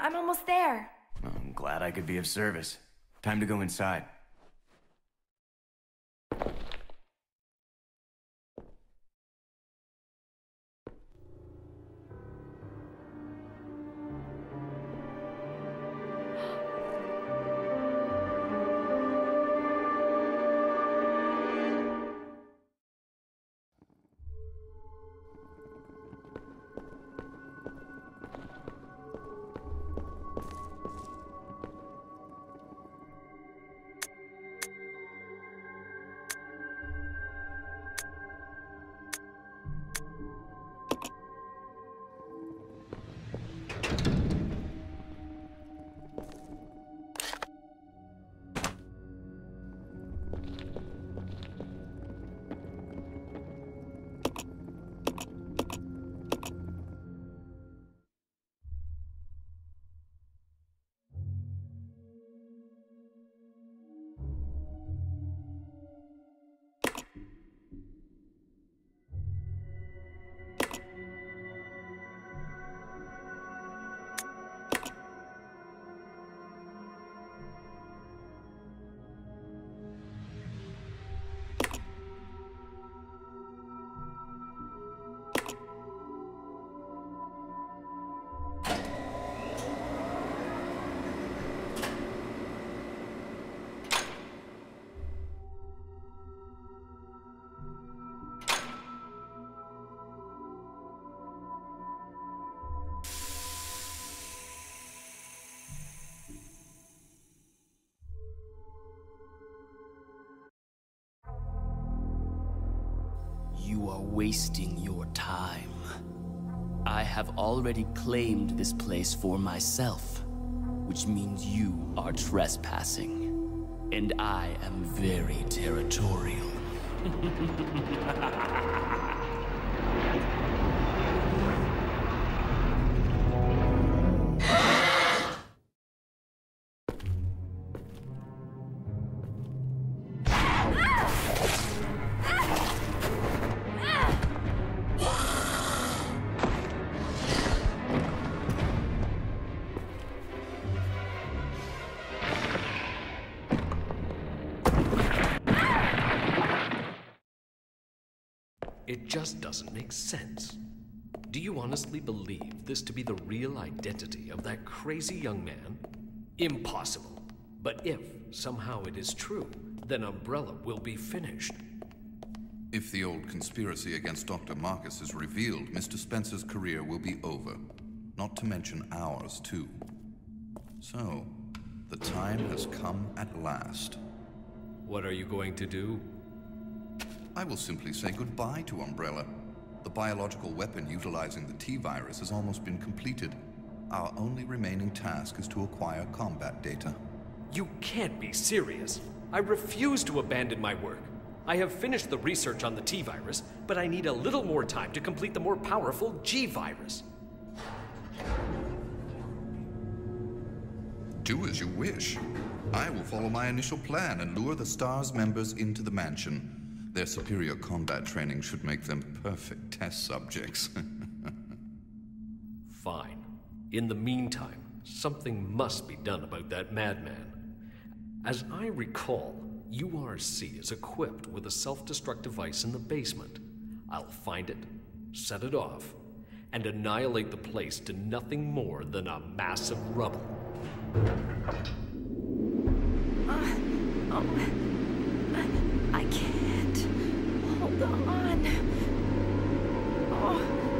I'm almost there. I'm glad I could be of service. Time to go inside. You are wasting your time. I have already claimed this place for myself, which means you are trespassing. And I am very territorial. just doesn't make sense. Do you honestly believe this to be the real identity of that crazy young man? Impossible. But if somehow it is true, then Umbrella will be finished. If the old conspiracy against Dr. Marcus is revealed, Mr. Spencer's career will be over. Not to mention ours, too. So, the time has come at last. What are you going to do? I will simply say goodbye to Umbrella. The biological weapon utilizing the T-virus has almost been completed. Our only remaining task is to acquire combat data. You can't be serious. I refuse to abandon my work. I have finished the research on the T virus, but I need a little more time to complete the more powerful G virus. Do as you wish. I will follow my initial plan and lure the STARS members into the mansion. Their superior combat training should make them perfect test subjects. Fine. In the meantime, something must be done about that madman. As I recall, URC is equipped with a self destruct device in the basement. I'll find it, set it off, and annihilate the place to nothing more than a mass of rubble. I can't. On. Oh.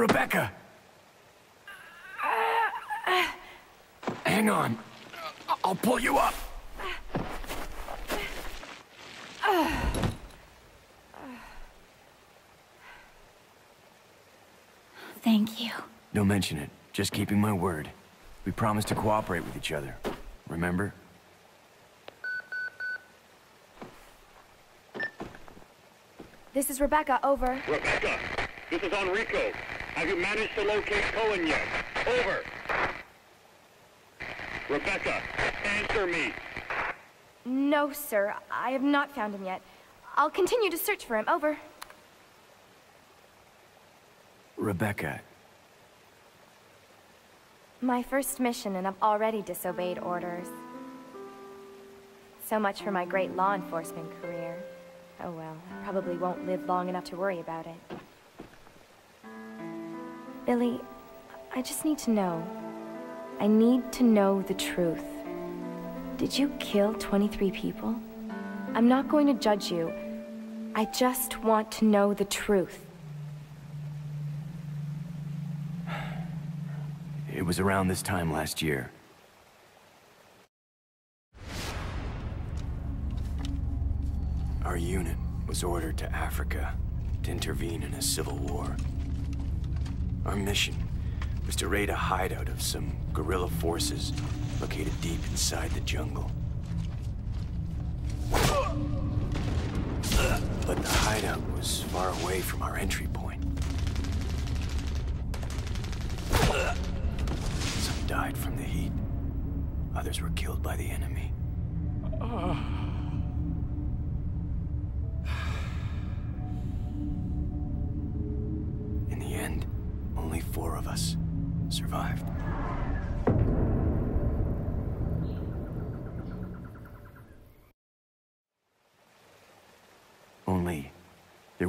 Rebecca! Hang on. I'll pull you up. Thank you. Don't mention it. Just keeping my word. We promised to cooperate with each other. Remember? This is Rebecca, over. Rebecca, this is Enrico. Have you managed to locate Coen yet? Over. Rebecca, answer me. No, sir. I have not found him yet. I'll continue to search for him, over. Rebecca, My first mission, and I've already disobeyed orders. So much for my great law enforcement career. Oh well, I probably won't live long enough to worry about it. Billy, I just need to know. I need to know the truth. Did you kill 23 people? I'm not going to judge you. I just want to know the truth. it was around this time last year. Our unit was ordered to Africa to intervene in a civil war. Our mission was to raid a hideout of some guerrilla forces located deep inside the jungle. But the hideout was far away from our entry point. Some died from the heat. Others were killed by the enemy. In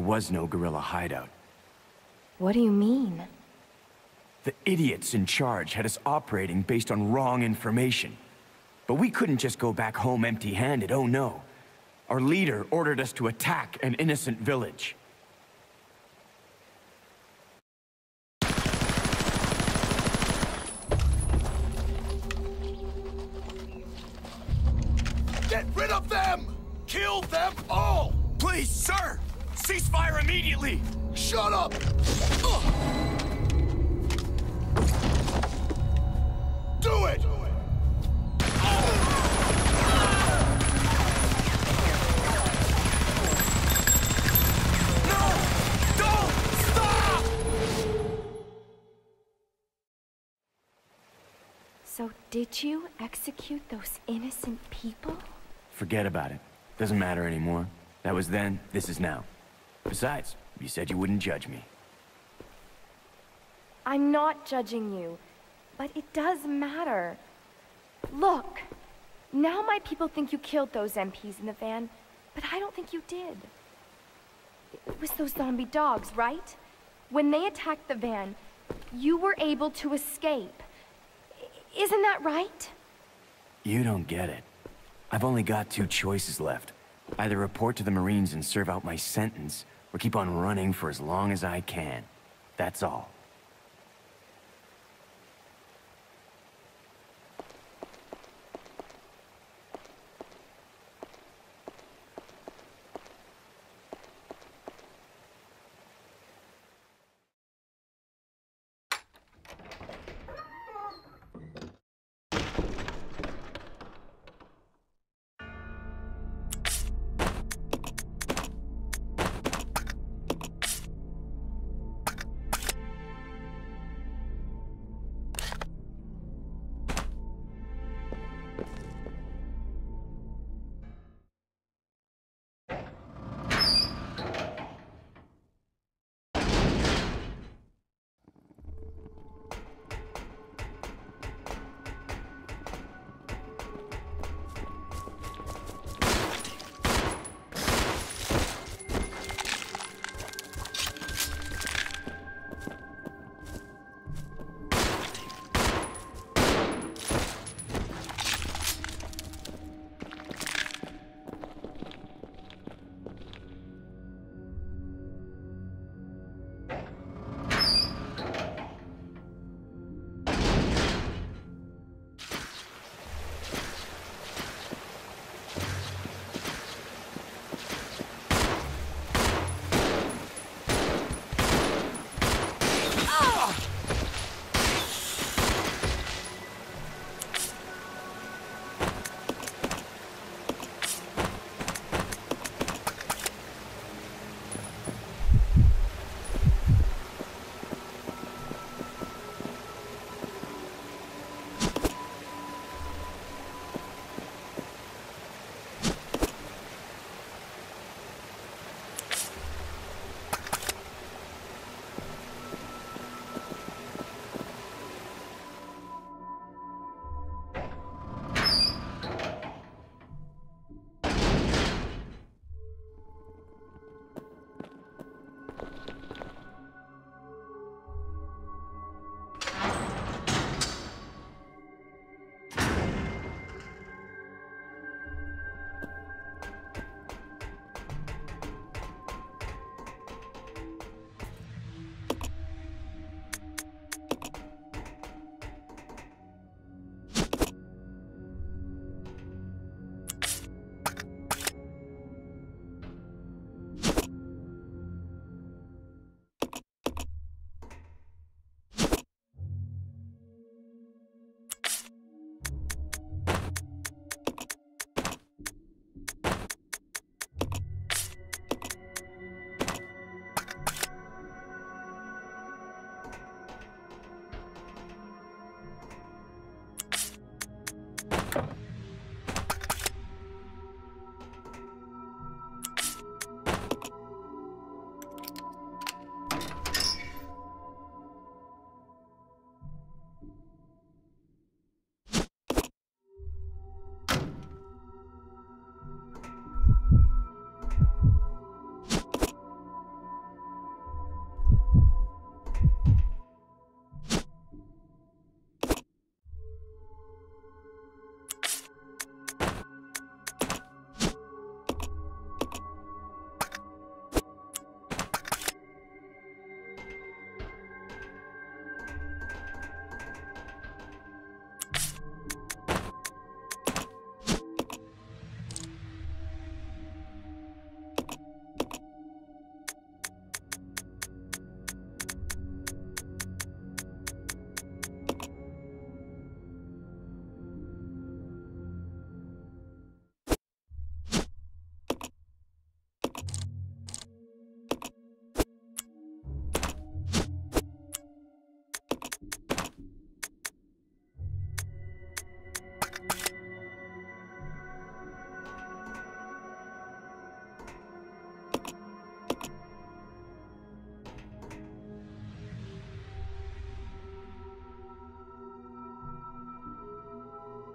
was no guerrilla hideout. What do you mean? The idiots in charge had us operating based on wrong information. But we couldn't just go back home empty-handed, oh no. Our leader ordered us to attack an innocent village. Ceasefire immediately! Shut up! Ugh. Do it! No! Don't! Stop! So did you execute those innocent people? Forget about it. Doesn't matter anymore. That was then, this is now. Besides, you said you wouldn't judge me. I'm not judging you, but it does matter. Look, now my people think you killed those MPs in the van, but I don't think you did. It was those zombie dogs, right? When they attacked the van, you were able to escape. Isn't that right? You don't get it. I've only got two choices left. Either report to the Marines and serve out my sentence, or keep on running for as long as I can. That's all.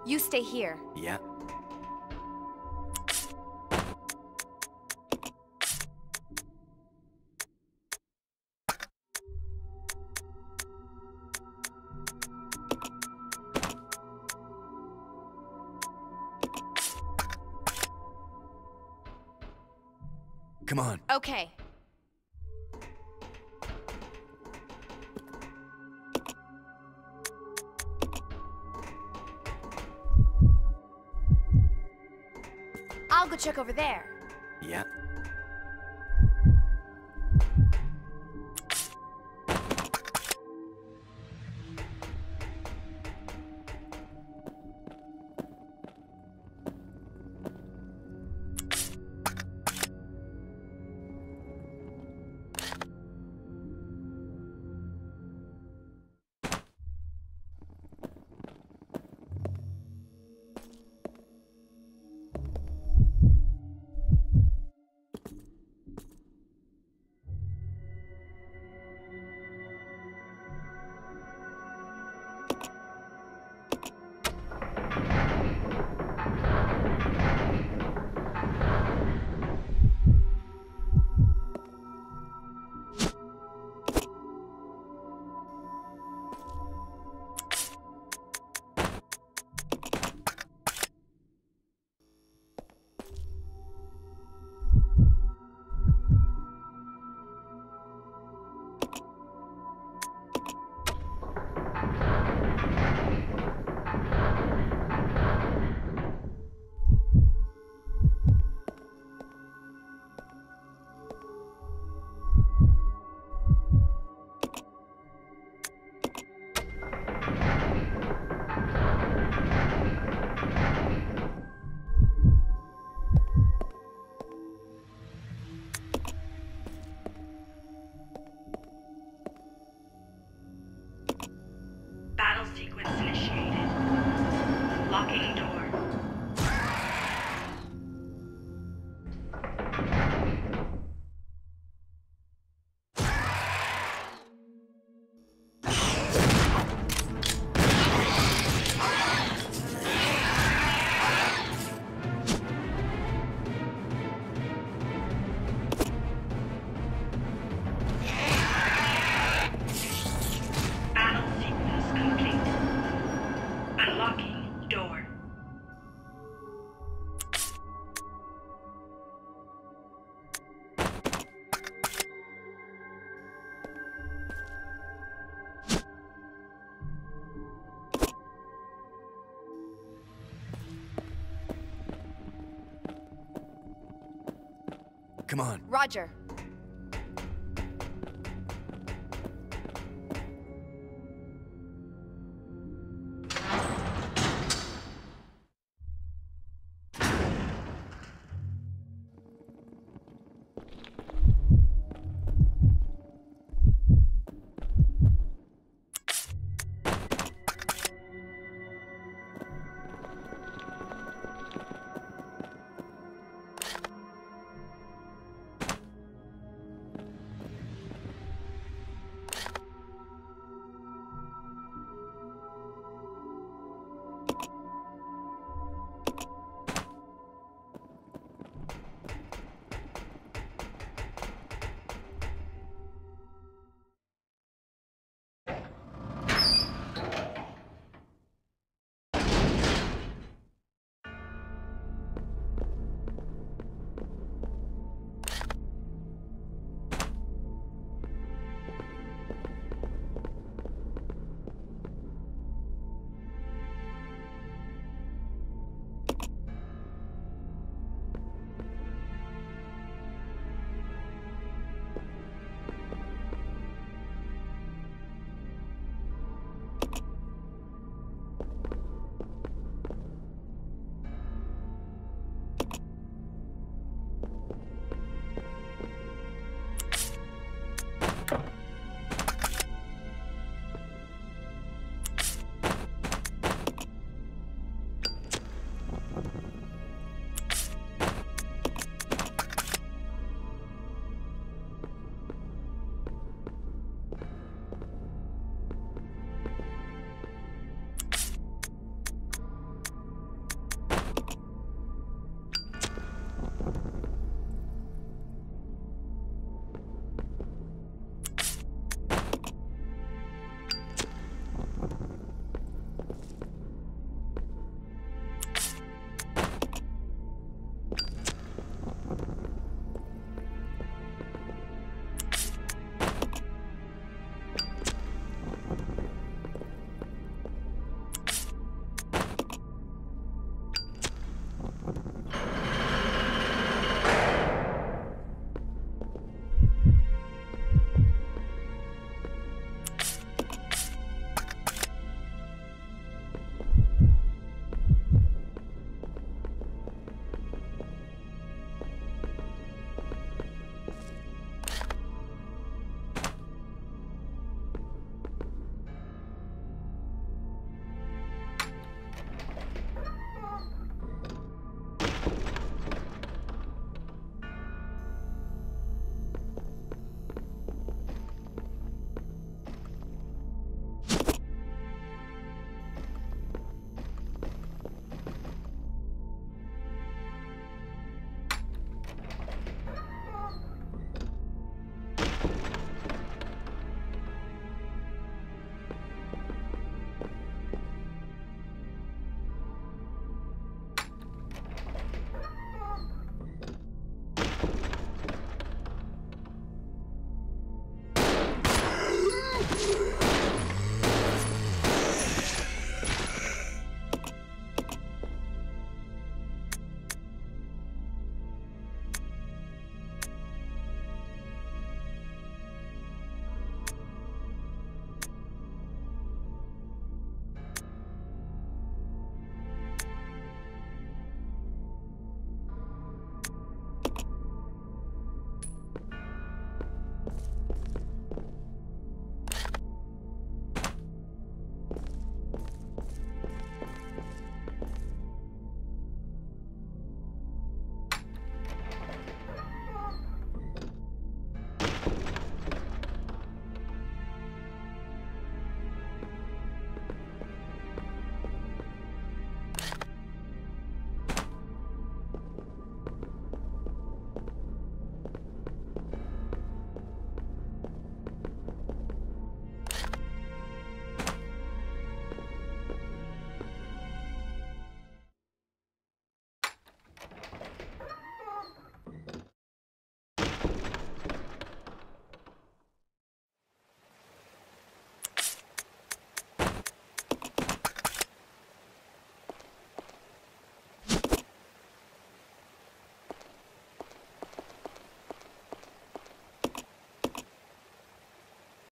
You stay here. Yeah. Come on. Okay. Check over there. Come on. Roger.